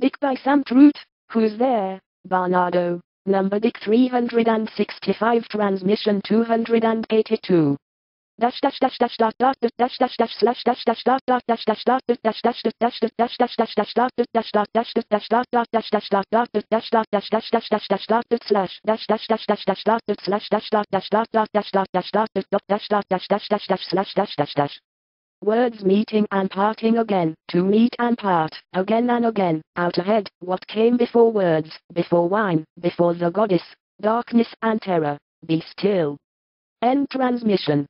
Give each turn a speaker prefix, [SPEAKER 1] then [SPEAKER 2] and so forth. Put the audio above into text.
[SPEAKER 1] Dick by Sam Truitt, who's there? Barnardo, number Dick 365 transmission 282. Dash dash dash dash dot dot dash dash dash slash dash dash dot dot dash dash dot dash dash dash dash dash dash dash dot dash dot dash dash dot dot dash dash dot dot dash dot dash dash dash dash dash dot slash dash dash dash dash dash dot slash dash dot dash dot dot dash dot dash dot dot dash dot dash dash dash dash slash dash dash dash Words meeting and parting again, to meet and part, again and again, out ahead, what came before words, before wine, before the goddess, darkness and terror, be still. End transmission.